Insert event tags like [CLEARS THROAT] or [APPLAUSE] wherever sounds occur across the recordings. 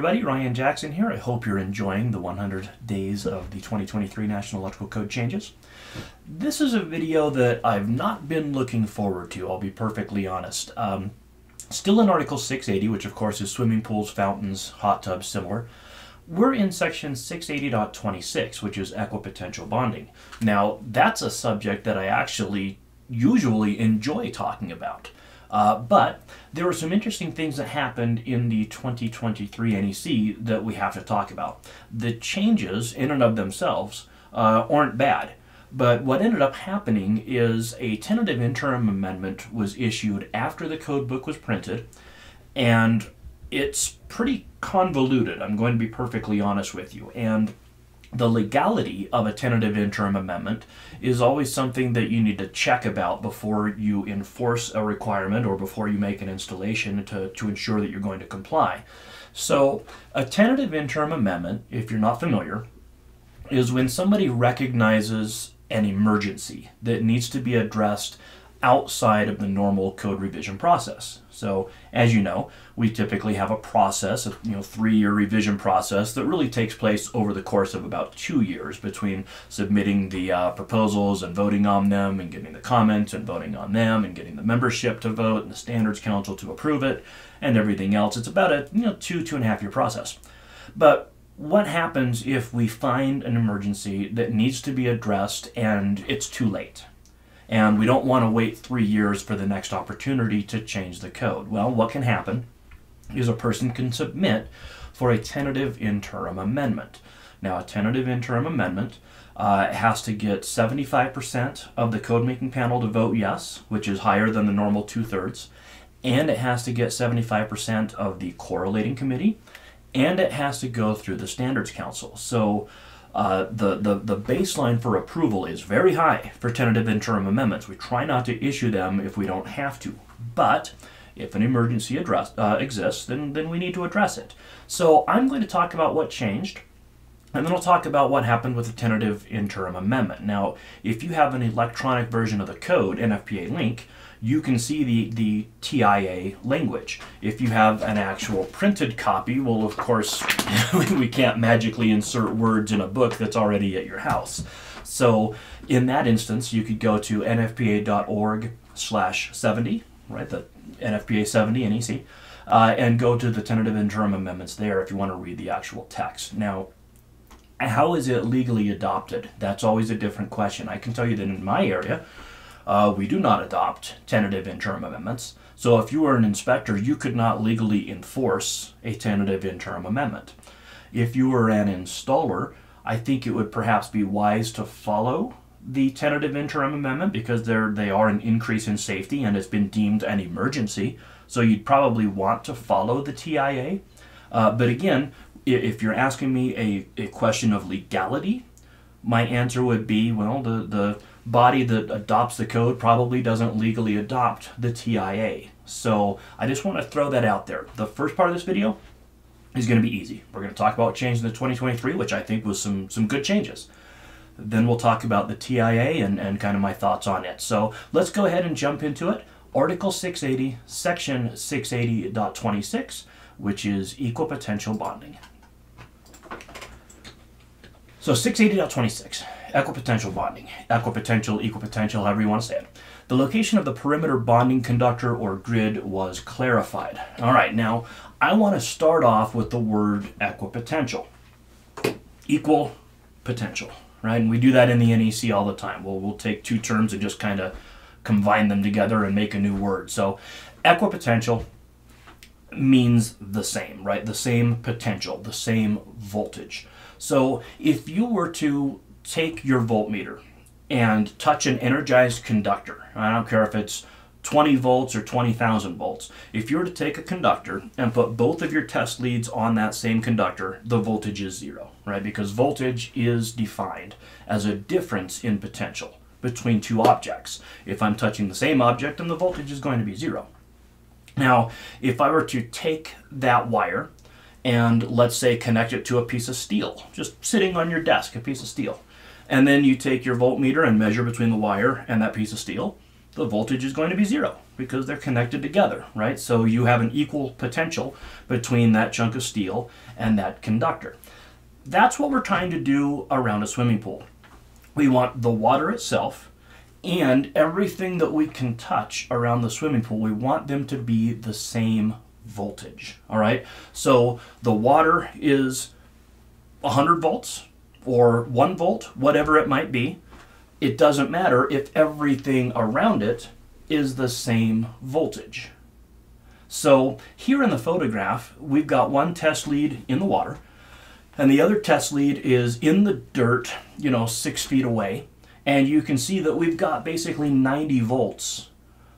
everybody, Ryan Jackson here. I hope you're enjoying the 100 days of the 2023 National Electrical Code changes. This is a video that I've not been looking forward to, I'll be perfectly honest. Um, still in Article 680, which of course is swimming pools, fountains, hot tubs, similar. We're in section 680.26, which is equipotential bonding. Now, that's a subject that I actually usually enjoy talking about. Uh, but there were some interesting things that happened in the 2023 NEC that we have to talk about. The changes, in and of themselves, uh, aren't bad. But what ended up happening is a tentative interim amendment was issued after the code book was printed, and it's pretty convoluted. I'm going to be perfectly honest with you. And the legality of a tentative interim amendment is always something that you need to check about before you enforce a requirement or before you make an installation to, to ensure that you're going to comply. So, a tentative interim amendment, if you're not familiar, is when somebody recognizes an emergency that needs to be addressed outside of the normal code revision process. So, as you know, we typically have a process, a you know, three-year revision process that really takes place over the course of about two years between submitting the uh, proposals and voting on them and getting the comments and voting on them and getting the membership to vote and the standards council to approve it and everything else. It's about a you know two two and a half year process. But what happens if we find an emergency that needs to be addressed and it's too late? And we don't want to wait three years for the next opportunity to change the code. Well, what can happen is a person can submit for a tentative interim amendment. Now, a tentative interim amendment uh, has to get 75% of the code making panel to vote yes, which is higher than the normal two thirds, and it has to get 75% of the correlating committee, and it has to go through the standards council. So uh, the, the, the baseline for approval is very high for tentative interim amendments. We try not to issue them if we don't have to. But if an emergency address, uh, exists, then, then we need to address it. So I'm going to talk about what changed, and then I'll talk about what happened with the tentative interim amendment. Now, if you have an electronic version of the code, NFPA link, you can see the, the TIA language. If you have an actual printed copy, well, of course, [LAUGHS] we can't magically insert words in a book that's already at your house. So in that instance, you could go to nfpa.org slash 70, right, the NFPA 70 NEC, uh, and go to the tentative interim amendments there if you want to read the actual text. Now, how is it legally adopted? That's always a different question. I can tell you that in my area, uh, we do not adopt tentative interim amendments. So if you were an inspector, you could not legally enforce a tentative interim amendment. If you were an installer, I think it would perhaps be wise to follow the tentative interim amendment because they're, they are an increase in safety and it's been deemed an emergency. So you'd probably want to follow the TIA. Uh, but again, if you're asking me a, a question of legality, my answer would be well, the, the body that adopts the code probably doesn't legally adopt the TIA. So I just want to throw that out there. The first part of this video is going to be easy. We're going to talk about change in the 2023, which I think was some, some good changes. Then we'll talk about the TIA and, and kind of my thoughts on it. So let's go ahead and jump into it. Article 680, Section 680.26, which is equal potential bonding. So 680.26 equipotential bonding, equipotential, equipotential, however you want to say it. The location of the perimeter bonding conductor or grid was clarified. All right, now I want to start off with the word equipotential. Equal potential, right? And we do that in the NEC all the time. We'll, we'll take two terms and just kind of combine them together and make a new word. So equipotential means the same, right? The same potential, the same voltage. So if you were to take your voltmeter and touch an energized conductor. I don't care if it's 20 volts or 20,000 volts. If you were to take a conductor and put both of your test leads on that same conductor, the voltage is zero, right? Because voltage is defined as a difference in potential between two objects. If I'm touching the same object, then the voltage is going to be zero. Now, if I were to take that wire and let's say connect it to a piece of steel, just sitting on your desk, a piece of steel, and then you take your voltmeter and measure between the wire and that piece of steel, the voltage is going to be zero because they're connected together, right? So you have an equal potential between that chunk of steel and that conductor. That's what we're trying to do around a swimming pool. We want the water itself and everything that we can touch around the swimming pool, we want them to be the same voltage. All right. So the water is 100 volts or 1 volt, whatever it might be. It doesn't matter if everything around it is the same voltage. So here in the photograph, we've got one test lead in the water, and the other test lead is in the dirt, you know, six feet away. And you can see that we've got basically 90 volts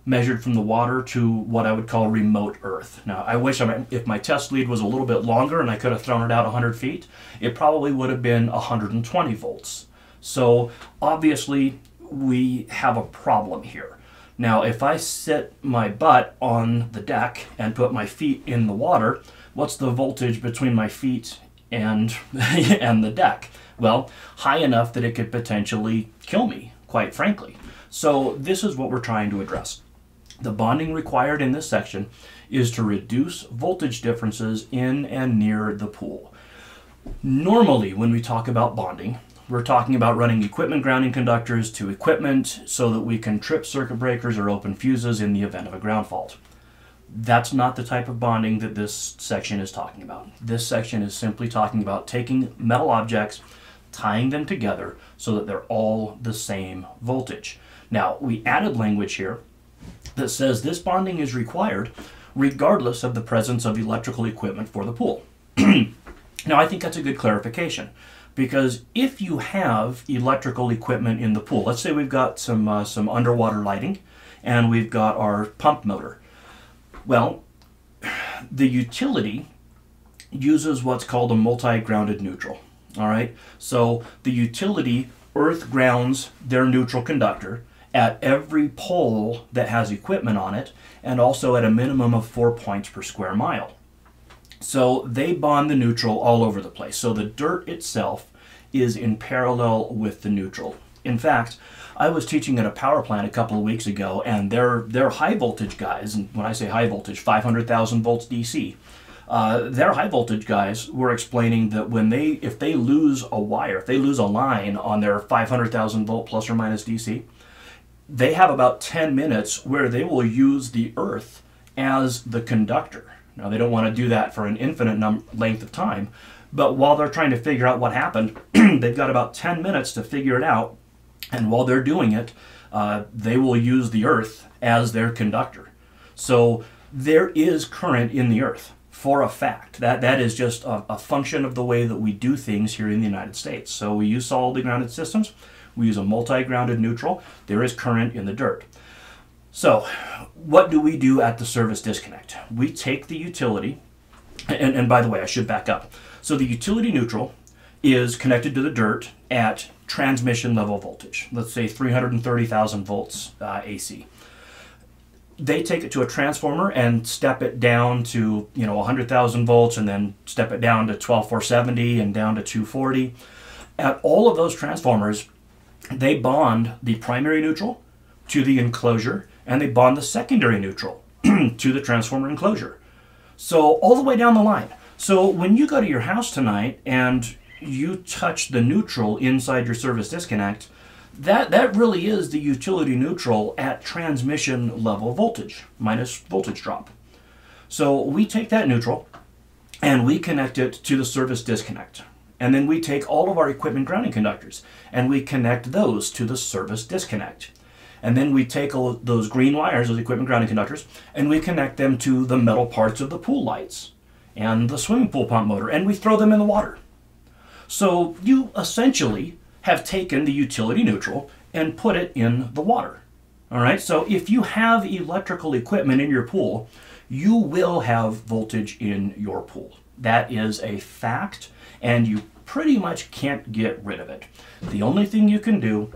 measured from the water to what I would call remote Earth. Now, I wish I, if my test lead was a little bit longer and I could have thrown it out 100 feet, it probably would have been 120 volts. So obviously, we have a problem here. Now, if I sit my butt on the deck and put my feet in the water, what's the voltage between my feet and, [LAUGHS] and the deck? Well, high enough that it could potentially kill me, quite frankly. So this is what we're trying to address. The bonding required in this section is to reduce voltage differences in and near the pool. Normally, when we talk about bonding, we're talking about running equipment grounding conductors to equipment so that we can trip circuit breakers or open fuses in the event of a ground fault. That's not the type of bonding that this section is talking about. This section is simply talking about taking metal objects, tying them together so that they're all the same voltage. Now, we added language here that says this bonding is required regardless of the presence of electrical equipment for the pool. [CLEARS THROAT] now, I think that's a good clarification because if you have electrical equipment in the pool, let's say we've got some, uh, some underwater lighting and we've got our pump motor. Well, [SIGHS] the utility uses what's called a multi-grounded neutral. All right, so the utility earth grounds their neutral conductor at every pole that has equipment on it and also at a minimum of four points per square mile. So they bond the neutral all over the place. So the dirt itself is in parallel with the neutral. In fact, I was teaching at a power plant a couple of weeks ago, and they're, they're high voltage guys, and when I say high voltage, 500,000 volts DC. Uh, their high voltage guys were explaining that when they, if they lose a wire, if they lose a line on their 500,000 volt plus or minus DC, they have about 10 minutes where they will use the earth as the conductor. Now, they don't want to do that for an infinite num- length of time, but while they're trying to figure out what happened, [CLEARS THROAT] they've got about 10 minutes to figure it out. And while they're doing it, uh, they will use the earth as their conductor. So there is current in the earth for a fact. That, that is just a, a function of the way that we do things here in the United States. So we use solidly grounded systems. We use a multi-grounded neutral. There is current in the dirt. So what do we do at the service disconnect? We take the utility, and, and by the way, I should back up. So the utility neutral is connected to the dirt at transmission level voltage, let's say 330,000 volts uh, AC. They take it to a transformer and step it down to you know 100,000 volts, and then step it down to 12470 and down to 240. At all of those transformers, they bond the primary neutral to the enclosure and they bond the secondary neutral [CLEARS THROAT] to the transformer enclosure. So all the way down the line. So when you go to your house tonight and you touch the neutral inside your service disconnect, that, that really is the utility neutral at transmission level voltage, minus voltage drop. So we take that neutral and we connect it to the service disconnect. And then we take all of our equipment grounding conductors and we connect those to the service disconnect. And then we take all those green wires, those equipment grounding conductors, and we connect them to the metal parts of the pool lights and the swimming pool pump motor, and we throw them in the water. So you essentially have taken the utility neutral and put it in the water. All right, so if you have electrical equipment in your pool, you will have voltage in your pool. That is a fact, and you pretty much can't get rid of it. The only thing you can do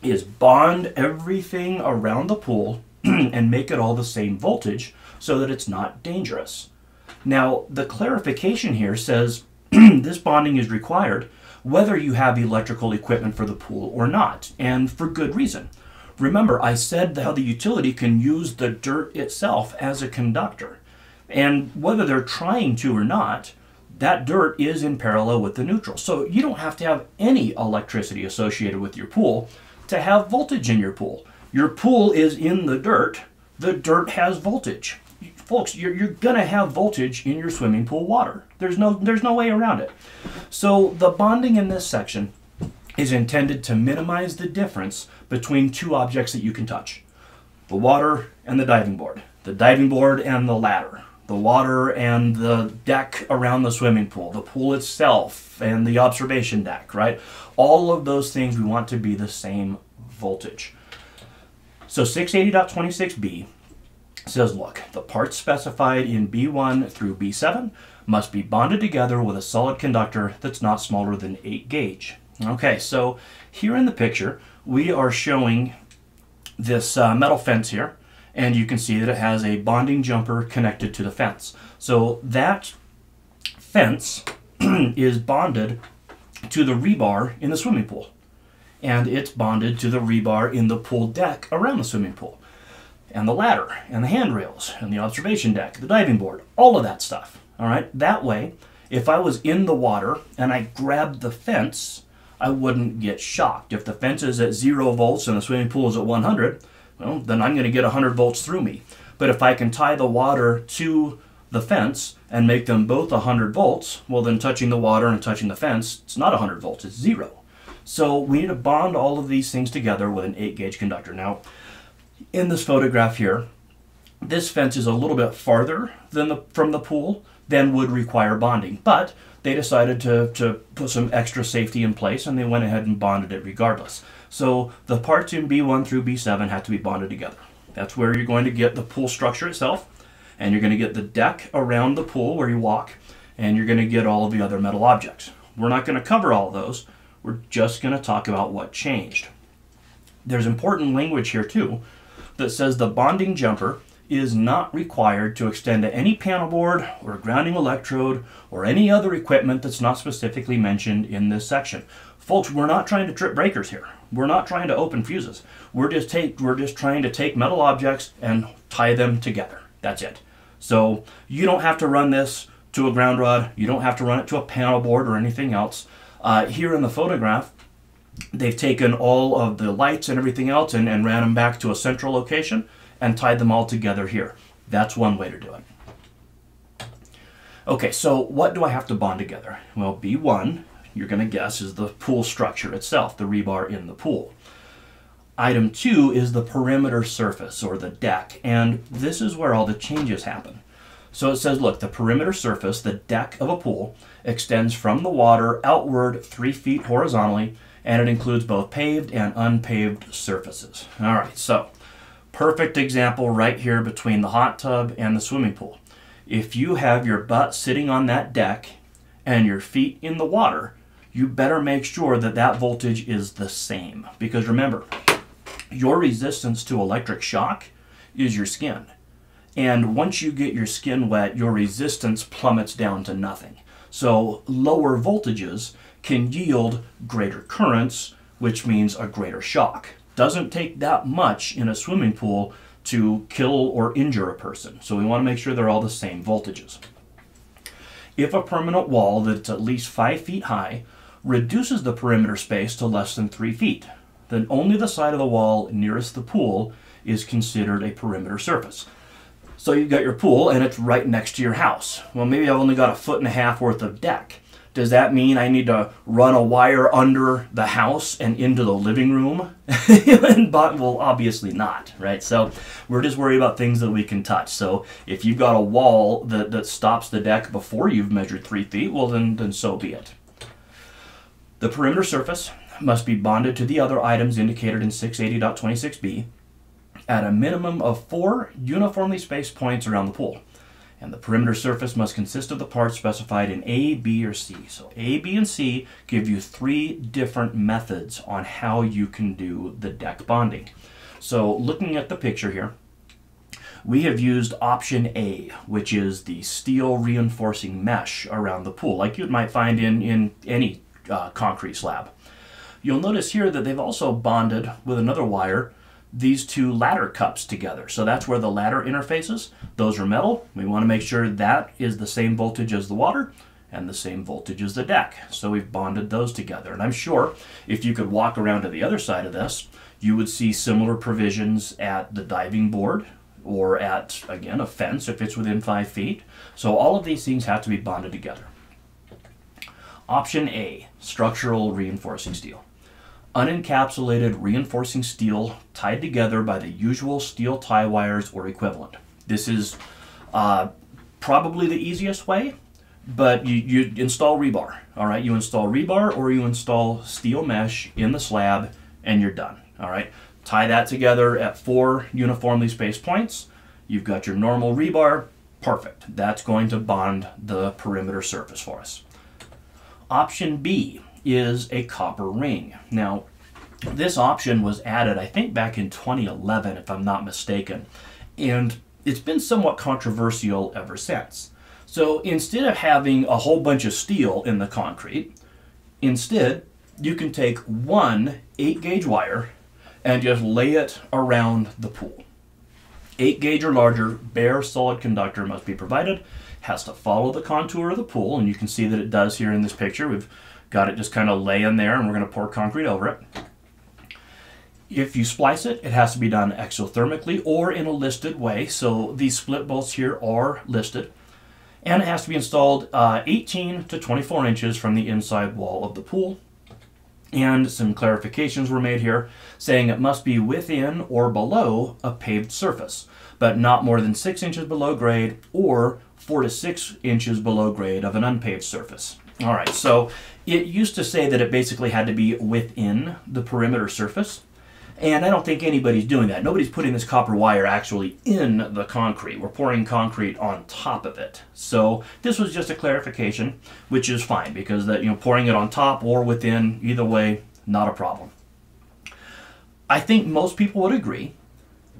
is bond everything around the pool [CLEARS THROAT] and make it all the same voltage so that it's not dangerous. Now, the clarification here says [CLEARS THROAT] this bonding is required whether you have electrical equipment for the pool or not, and for good reason. Remember, I said how the utility can use the dirt itself as a conductor. And whether they're trying to or not, that dirt is in parallel with the neutral. So you don't have to have any electricity associated with your pool to have voltage in your pool. Your pool is in the dirt. The dirt has voltage. Folks, you're, you're going to have voltage in your swimming pool water. There's no, there's no way around it. So the bonding in this section is intended to minimize the difference between two objects that you can touch. The water and the diving board. The diving board and the ladder the water and the deck around the swimming pool, the pool itself and the observation deck, right? All of those things we want to be the same voltage. So 680.26b says, look, the parts specified in B1 through B7 must be bonded together with a solid conductor that's not smaller than 8 gauge. Okay, so here in the picture, we are showing this uh, metal fence here and you can see that it has a bonding jumper connected to the fence. So that fence [CLEARS THROAT] is bonded to the rebar in the swimming pool and it's bonded to the rebar in the pool deck around the swimming pool and the ladder and the handrails and the observation deck, the diving board, all of that stuff. All right, that way, if I was in the water and I grabbed the fence, I wouldn't get shocked. If the fence is at zero volts and the swimming pool is at 100, well, then I'm going to get 100 volts through me. But if I can tie the water to the fence and make them both 100 volts, well, then touching the water and touching the fence, it's not 100 volts, it's zero. So we need to bond all of these things together with an 8 gauge conductor. Now, in this photograph here, this fence is a little bit farther than the, from the pool than would require bonding, but they decided to, to put some extra safety in place and they went ahead and bonded it regardless. So the parts in B1 through B7 had to be bonded together. That's where you're going to get the pool structure itself, and you're going to get the deck around the pool where you walk, and you're going to get all of the other metal objects. We're not going to cover all those. We're just going to talk about what changed. There's important language here too that says the bonding jumper is not required to extend to any panel board or grounding electrode or any other equipment that's not specifically mentioned in this section. Folks, we're not trying to trip breakers here. We're not trying to open fuses. We're just take we're just trying to take metal objects and tie them together. That's it. So you don't have to run this to a ground rod. You don't have to run it to a panel board or anything else. Uh, here in the photograph, they've taken all of the lights and everything else and, and ran them back to a central location and tied them all together here. That's one way to do it. Okay, so what do I have to bond together? Well, B1 you're going to guess is the pool structure itself, the rebar in the pool. Item two is the perimeter surface or the deck, and this is where all the changes happen. So it says, look, the perimeter surface, the deck of a pool, extends from the water outward three feet horizontally, and it includes both paved and unpaved surfaces. All right, so perfect example right here between the hot tub and the swimming pool. If you have your butt sitting on that deck and your feet in the water, you better make sure that that voltage is the same. Because remember, your resistance to electric shock is your skin. And once you get your skin wet, your resistance plummets down to nothing. So lower voltages can yield greater currents, which means a greater shock. Doesn't take that much in a swimming pool to kill or injure a person. So we want to make sure they're all the same voltages. If a permanent wall that's at least 5 feet high reduces the perimeter space to less than 3 feet. Then only the side of the wall nearest the pool is considered a perimeter surface. So you've got your pool and it's right next to your house. Well, maybe I've only got a foot and a half worth of deck. Does that mean I need to run a wire under the house and into the living room? [LAUGHS] but, well, obviously not, right? So we're just worried about things that we can touch. So if you've got a wall that, that stops the deck before you've measured three feet, well, then, then so be it. The perimeter surface must be bonded to the other items indicated in 680.26b at a minimum of four uniformly spaced points around the pool. And the perimeter surface must consist of the parts specified in A, B, or C. So A, B, and C give you three different methods on how you can do the deck bonding. So looking at the picture here, we have used option A, which is the steel reinforcing mesh around the pool, like you might find in, in any uh, concrete slab. You'll notice here that they've also bonded with another wire these two ladder cups together. So that's where the ladder interfaces. Those are metal. We want to make sure that is the same voltage as the water and the same voltage as the deck. So we've bonded those together. And I'm sure if you could walk around to the other side of this, you would see similar provisions at the diving board or at, again, a fence if it's within five feet. So all of these things have to be bonded together. Option A, structural reinforcing steel. Unencapsulated reinforcing steel tied together by the usual steel tie wires or equivalent. This is uh, probably the easiest way, but you, you install rebar. All right, you install rebar or you install steel mesh in the slab and you're done. All right, tie that together at four uniformly spaced points. You've got your normal rebar. Perfect. That's going to bond the perimeter surface for us. Option B is a copper ring. Now, this option was added, I think, back in 2011, if I'm not mistaken, and it's been somewhat controversial ever since. So instead of having a whole bunch of steel in the concrete, instead, you can take one 8 gauge wire and just lay it around the pool. 8 gauge or larger, bare solid conductor must be provided, has to follow the contour of the pool, and you can see that it does here in this picture. We've got it just kind of laying there, and we're going to pour concrete over it. If you splice it, it has to be done exothermically or in a listed way. So these split bolts here are listed. And it has to be installed uh, 18 to 24 inches from the inside wall of the pool. And some clarifications were made here saying it must be within or below a paved surface, but not more than 6 inches below grade or 4 to 6 inches below grade of an unpaved surface. All right, so it used to say that it basically had to be within the perimeter surface. And I don't think anybody's doing that. Nobody's putting this copper wire actually in the concrete. We're pouring concrete on top of it. So this was just a clarification, which is fine because that you know pouring it on top or within, either way, not a problem. I think most people would agree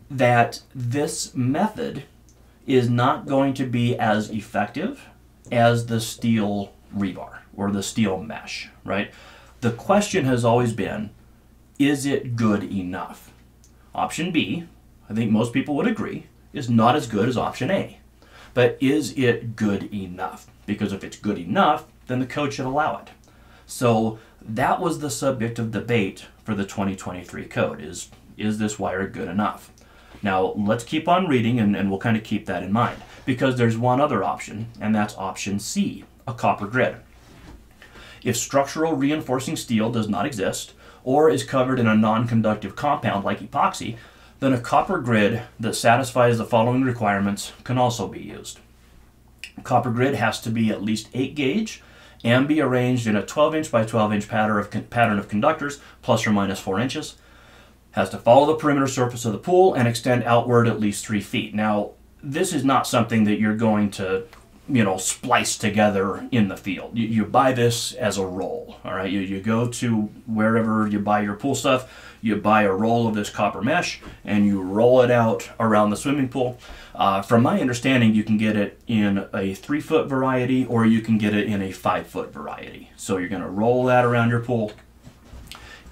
that this method is not going to be as effective as the steel rebar or the steel mesh, right? The question has always been is it good enough? Option B, I think most people would agree, is not as good as option A. But is it good enough? Because if it's good enough, then the code should allow it. So that was the subject of debate for the 2023 code is is this wire good enough? Now let's keep on reading and, and we'll kind of keep that in mind because there's one other option and that's option C, a copper grid. If structural reinforcing steel does not exist, or is covered in a non-conductive compound like epoxy, then a copper grid that satisfies the following requirements can also be used. Copper grid has to be at least 8 gauge and be arranged in a 12 inch by 12 inch pattern of, pattern of conductors plus or minus 4 inches. Has to follow the perimeter surface of the pool and extend outward at least 3 feet. Now, this is not something that you're going to you know, spliced together in the field. You, you buy this as a roll, all right? You, you go to wherever you buy your pool stuff, you buy a roll of this copper mesh, and you roll it out around the swimming pool. Uh, from my understanding, you can get it in a three foot variety or you can get it in a five foot variety. So you're going to roll that around your pool.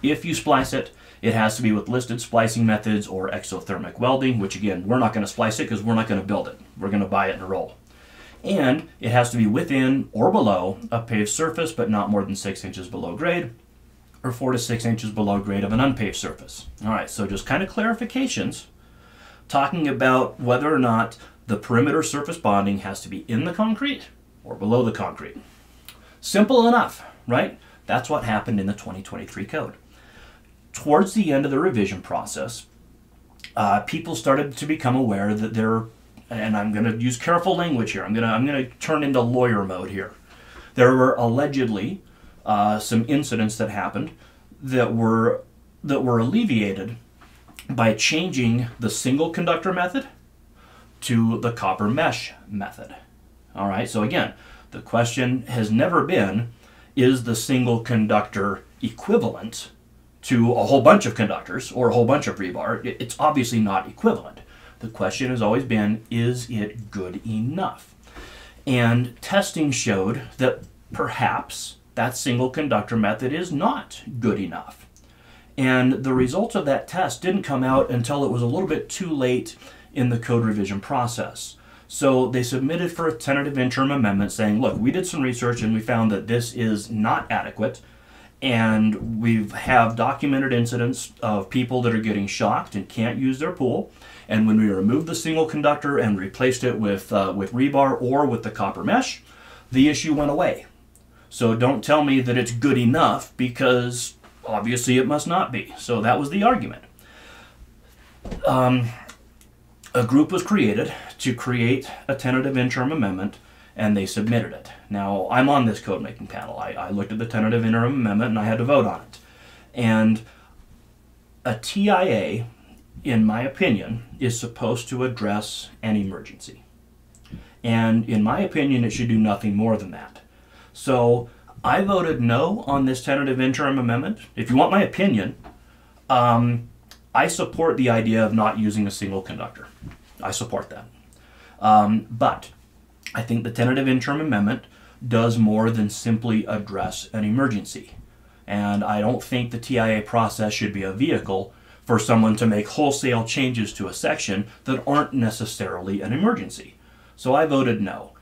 If you splice it, it has to be with listed splicing methods or exothermic welding, which again, we're not going to splice it because we're not going to build it. We're going to buy it in a roll and it has to be within or below a paved surface, but not more than six inches below grade, or four to six inches below grade of an unpaved surface. All right, so just kind of clarifications talking about whether or not the perimeter surface bonding has to be in the concrete or below the concrete. Simple enough, right? That's what happened in the 2023 code. Towards the end of the revision process, uh, people started to become aware that there and I'm going to use careful language here. I'm going to I'm going to turn into lawyer mode here. There were allegedly uh, some incidents that happened that were that were alleviated by changing the single conductor method to the copper mesh method. All right. So again, the question has never been is the single conductor equivalent to a whole bunch of conductors or a whole bunch of rebar? It's obviously not equivalent. The question has always been is it good enough? And testing showed that perhaps that single conductor method is not good enough. And the results of that test didn't come out until it was a little bit too late in the code revision process. So they submitted for a tentative interim amendment saying, look, we did some research and we found that this is not adequate. And we have documented incidents of people that are getting shocked and can't use their pool. And when we removed the single conductor and replaced it with, uh, with rebar or with the copper mesh, the issue went away. So don't tell me that it's good enough because obviously it must not be. So that was the argument. Um, a group was created to create a tentative interim amendment and they submitted it. Now, I'm on this code making panel. I, I looked at the tentative interim amendment and I had to vote on it. And a TIA, in my opinion, is supposed to address an emergency. And in my opinion, it should do nothing more than that. So I voted no on this tentative interim amendment. If you want my opinion, um, I support the idea of not using a single conductor. I support that. Um, but I think the tentative interim amendment does more than simply address an emergency. And I don't think the TIA process should be a vehicle for someone to make wholesale changes to a section that aren't necessarily an emergency. So I voted no.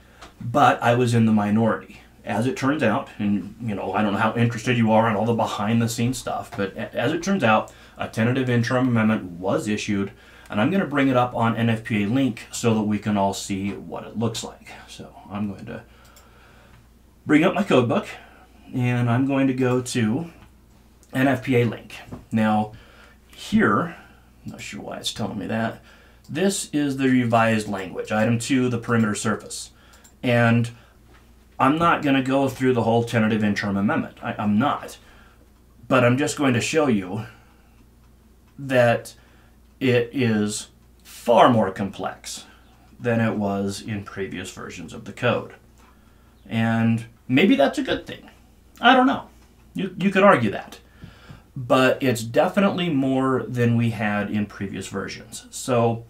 But I was in the minority. As it turns out, and you know, I don't know how interested you are in all the behind the scenes stuff, but as it turns out, a tentative interim amendment was issued, and I'm going to bring it up on NFPA link so that we can all see what it looks like. So I'm going to bring up my codebook, and I'm going to go to NFPA link. Now, here, not sure why it's telling me that, this is the revised language, item two, the perimeter surface. And I'm not going to go through the whole tentative interim amendment. I, I'm not. But I'm just going to show you that it is far more complex than it was in previous versions of the code. And maybe that's a good thing. I don't know. You, you could argue that. But it's definitely more than we had in previous versions. So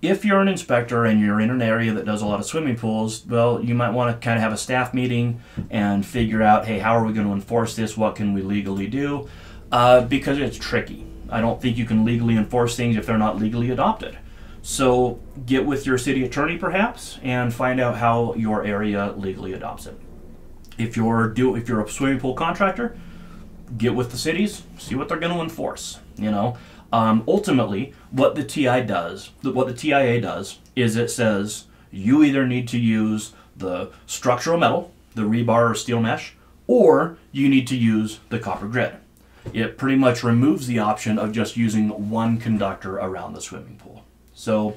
if you're an inspector and you're in an area that does a lot of swimming pools, well, you might want to kind of have a staff meeting and figure out, hey, how are we going to enforce this? What can we legally do? Uh, because it's tricky. I don't think you can legally enforce things if they're not legally adopted. So get with your city attorney perhaps and find out how your area legally adopts it. If you're do if you're a swimming pool contractor, get with the cities, see what they're going to enforce. You know, um, ultimately, what the TI does, what the TIA does, is it says you either need to use the structural metal, the rebar or steel mesh, or you need to use the copper grid it pretty much removes the option of just using one conductor around the swimming pool. So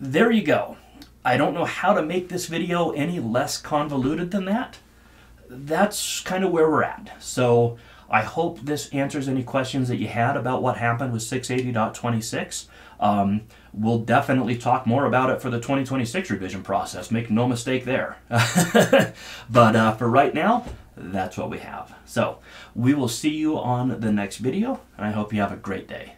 there you go. I don't know how to make this video any less convoluted than that. That's kind of where we're at. So I hope this answers any questions that you had about what happened with 680.26. Um, we'll definitely talk more about it for the 2026 revision process. Make no mistake there. [LAUGHS] but uh, for right now, that's what we have. So we will see you on the next video, and I hope you have a great day.